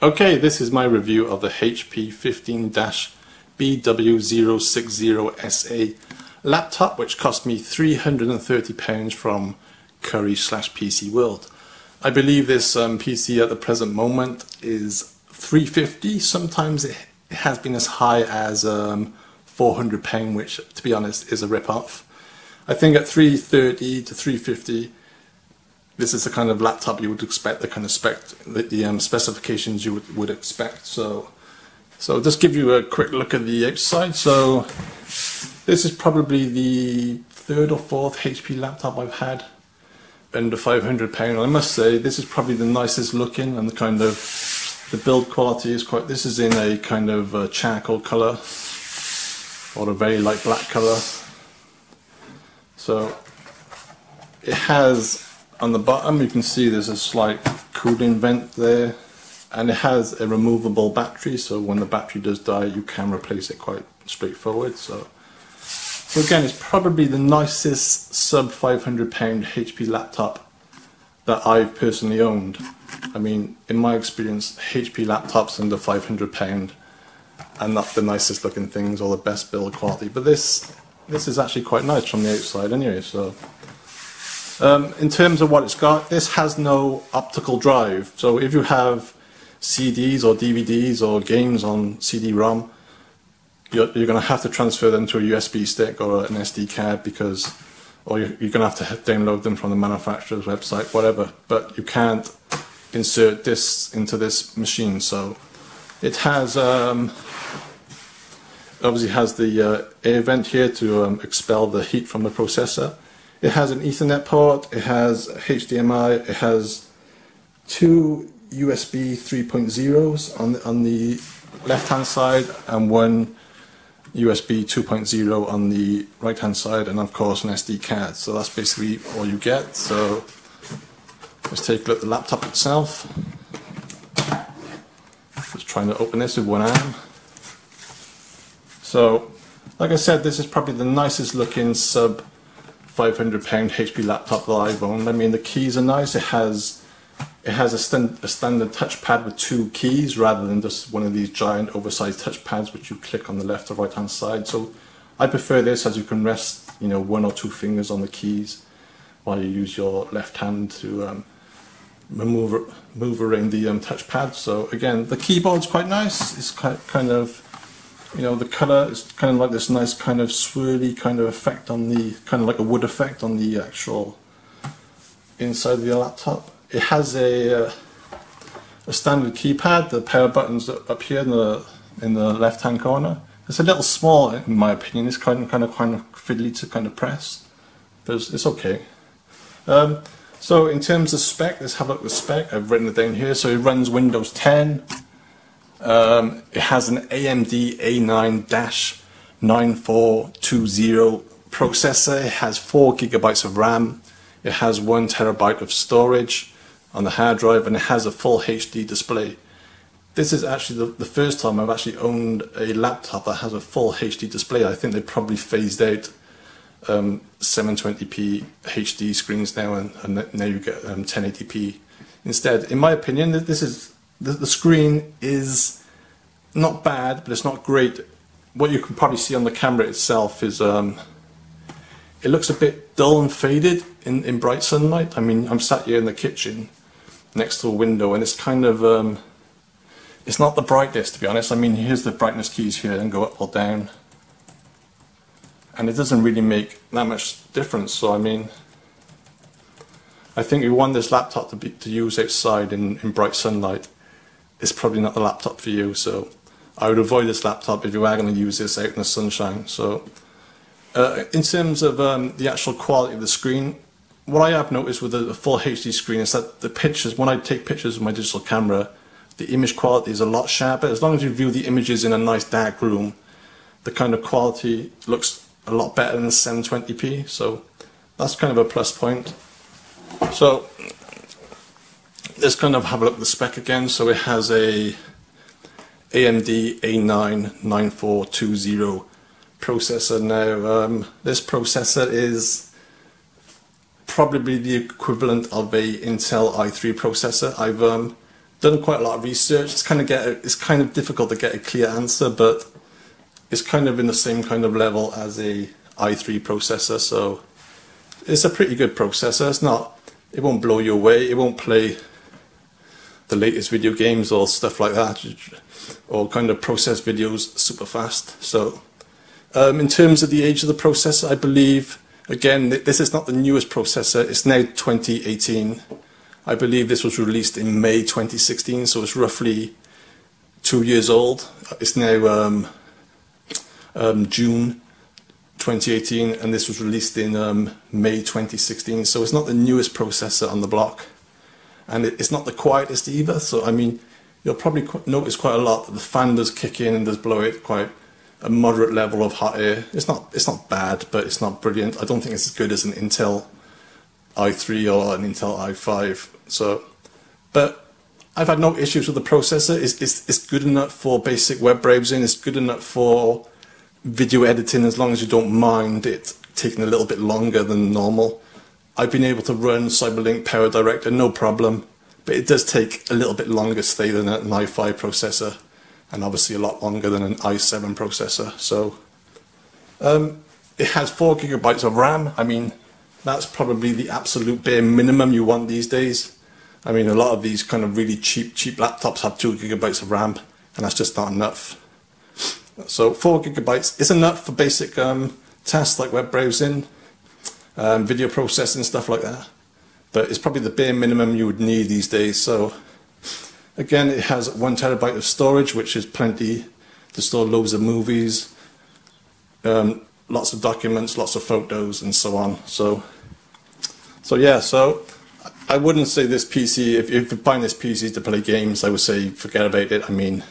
Okay, this is my review of the HP 15-BW060SA laptop which cost me £330 from Currys slash PC World. I believe this um, PC at the present moment is 350 sometimes it has been as high as um, £400 which to be honest is a rip-off. I think at 330 to 350 this is the kind of laptop you would expect, the kind of spec, the, the um, specifications you would, would expect. So, so just give you a quick look at the outside. So, this is probably the third or fourth HP laptop I've had under 500 pound. I must say this is probably the nicest looking and the kind of the build quality is quite. This is in a kind of uh, charcoal color or a very light black color. So it has on the bottom you can see there's a slight cooling vent there and it has a removable battery so when the battery does die you can replace it quite straightforward so so again it's probably the nicest sub 500 pound HP laptop that I've personally owned I mean in my experience HP laptops under 500 pound are not the nicest looking things or the best build quality but this this is actually quite nice from the outside anyway so um, in terms of what it's got, this has no optical drive. So if you have CDs or DVDs or games on CD-ROM, you're, you're going to have to transfer them to a USB stick or an SD card because, or you're, you're going to have to download them from the manufacturer's website, whatever. But you can't insert this into this machine. So it has, um, obviously has the uh, air vent here to um, expel the heat from the processor. It has an Ethernet port, it has HDMI, it has two USB 3.0s on the, on the left hand side and one USB 2.0 on the right hand side and of course an SD card. So that's basically all you get. So let's take a look at the laptop itself. Just trying to open this with one arm. So like I said, this is probably the nicest looking sub 500 pound HP laptop that I've owned. I mean the keys are nice. It has it has a, stand, a standard touchpad with two keys rather than just one of these giant oversized touchpads which you click on the left or right hand side. So I prefer this as you can rest you know one or two fingers on the keys while you use your left hand to um, move move around the um, touchpad. So again, the keyboard's quite nice. It's kind of you know the color is kind of like this nice kind of swirly kind of effect on the kind of like a wood effect on the actual inside of the laptop it has a uh, a standard keypad the power buttons up here in the in the left hand corner. It's a little small in my opinion. It's kind of kind of kind of fiddly to kind of press but it's, it's okay. Um, so in terms of spec let's have a look at the spec. I've written it down here. So it runs Windows 10 um, it has an AMD A9-9420 processor. It has 4 gigabytes of RAM. It has 1 terabyte of storage on the hard drive and it has a full HD display. This is actually the, the first time I've actually owned a laptop that has a full HD display. I think they probably phased out um, 720p HD screens now and, and now you get um, 1080p instead. In my opinion, this is the, the screen is not bad, but it's not great. What you can probably see on the camera itself is um, it looks a bit dull and faded in, in bright sunlight. I mean, I'm sat here in the kitchen next to a window and it's kind of, um, it's not the brightest to be honest. I mean, here's the brightness keys here and go up or down. And it doesn't really make that much difference. So, I mean, I think you want this laptop to, be, to use outside in, in bright sunlight it's probably not the laptop for you. So I would avoid this laptop if you are going to use this out in the sunshine. So uh, in terms of um, the actual quality of the screen, what I have noticed with the full HD screen is that the pictures, when I take pictures with my digital camera, the image quality is a lot sharper. As long as you view the images in a nice dark room, the kind of quality looks a lot better than 720p. So that's kind of a plus point. So let's kind of have a look at the spec again. So it has a AMD A9 9420 processor. Now, um, this processor is probably the equivalent of a Intel i3 processor. I've um, done quite a lot of research. It's kind of get a, it's kind of difficult to get a clear answer, but it's kind of in the same kind of level as a i3 processor. So it's a pretty good processor. It's not, it won't blow you away. It won't play the latest video games or stuff like that, or kind of process videos super fast. So um, in terms of the age of the processor, I believe, again, this is not the newest processor. It's now 2018. I believe this was released in May 2016, so it's roughly two years old. It's now um, um, June 2018, and this was released in um, May 2016. So it's not the newest processor on the block, and it's not the quietest either. So I mean, you'll probably notice quite a lot that the fan does kick in and does blow it quite a moderate level of hot air. It's not it's not bad, but it's not brilliant. I don't think it's as good as an Intel i3 or an Intel i5. So, but I've had no issues with the processor. It's, it's, it's good enough for basic web browsing. It's good enough for video editing as long as you don't mind it taking a little bit longer than normal. I've been able to run Cyberlink Power Director no problem, but it does take a little bit longer stay than an i5 processor, and obviously a lot longer than an i7 processor. So um, it has four gigabytes of RAM. I mean, that's probably the absolute bare minimum you want these days. I mean, a lot of these kind of really cheap, cheap laptops have two gigabytes of RAM, and that's just not enough. So four gigabytes is enough for basic um, tasks like web browsing, um, video processing, stuff like that. But it's probably the bare minimum you would need these days. So again, it has one terabyte of storage, which is plenty to store loads of movies, um, lots of documents, lots of photos, and so on. So, so yeah, so I wouldn't say this PC, if, if you're buying this PC to play games, I would say forget about it. I mean,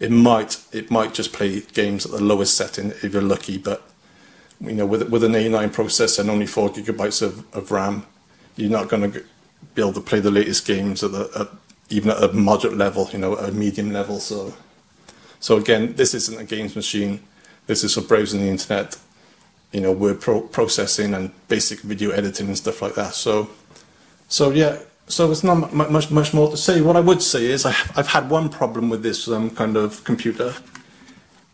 it might it might just play games at the lowest setting if you're lucky, but you know with with an A9 processor and only four gigabytes of, of RAM, you're not going to be able to play the latest games at the at, even at a moderate level, you know, a medium level. So so again, this isn't a games machine. This is for browsing the internet, you know, word pro processing and basic video editing and stuff like that. So so yeah, so there's not much much more to say. What I would say is I, have had one problem with this um, kind of computer.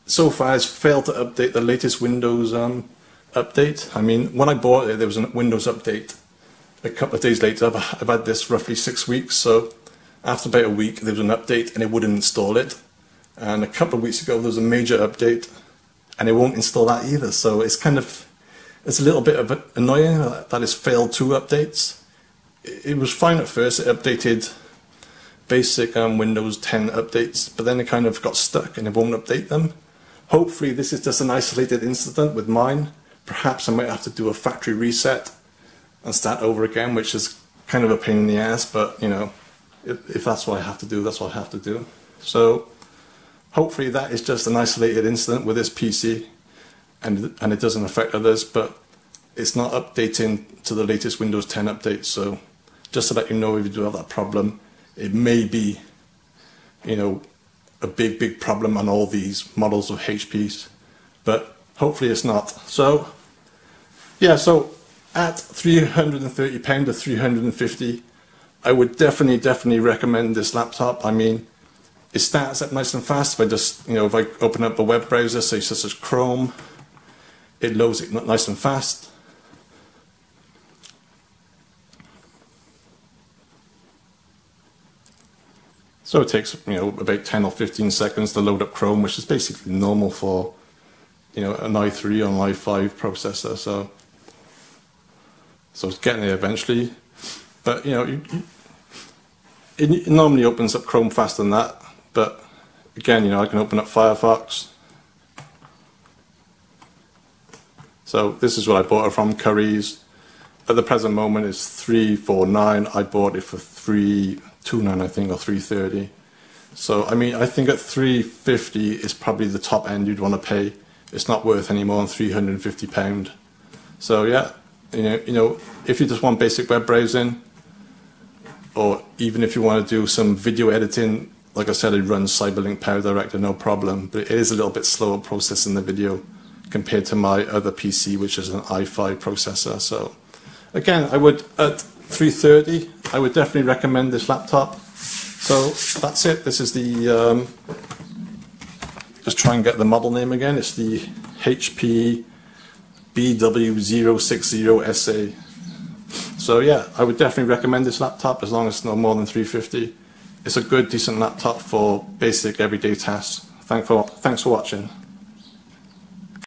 So far, it's failed to update the latest Windows um, update. I mean, when I bought it, there was a Windows update. A couple of days later, I've, I've had this roughly six weeks. So after about a week, there was an update and it wouldn't install it. And a couple of weeks ago, there was a major update and it won't install that either. So it's kind of it's a little bit of annoying that it's failed two updates it was fine at first. It updated basic um, Windows 10 updates, but then it kind of got stuck and it won't update them. Hopefully this is just an isolated incident with mine. Perhaps I might have to do a factory reset and start over again, which is kind of a pain in the ass, but you know, if, if that's what I have to do, that's what I have to do. So hopefully that is just an isolated incident with this PC and, and it doesn't affect others, but it's not updating to the latest Windows 10 update, so just to let you know if you do have that problem, it may be, you know, a big, big problem on all these models of HPs, but hopefully it's not. So, yeah, so at £330 to 350 I would definitely, definitely recommend this laptop. I mean, it starts up nice and fast. If I just, you know, if I open up a web browser, say such as Chrome, it loads it nice and fast. So it takes you know about 10 or 15 seconds to load up Chrome, which is basically normal for you know an i3 or an i5 processor. So so it's getting there eventually, but you know you, it, normally opens up Chrome faster than that. But again, you know I can open up Firefox. So this is what I bought it from Currys. At the present moment, it's three four nine. I bought it for three two nine, I think, or three thirty. So I mean, I think at three fifty is probably the top end you'd want to pay. It's not worth any more than three hundred and fifty pound. So yeah, you know, you know, if you just want basic web browsing, or even if you want to do some video editing, like I said, it runs CyberLink Power Director, no problem, but it is a little bit slower processing the video compared to my other PC, which is an i5 processor. So again, I would, at 330, I would definitely recommend this laptop. So that's it. This is the, um, just try and get the model name again. It's the HP BW060SA. So yeah, I would definitely recommend this laptop as long as it's no more than 350. It's a good, decent laptop for basic everyday tasks. Thank for, thanks for watching.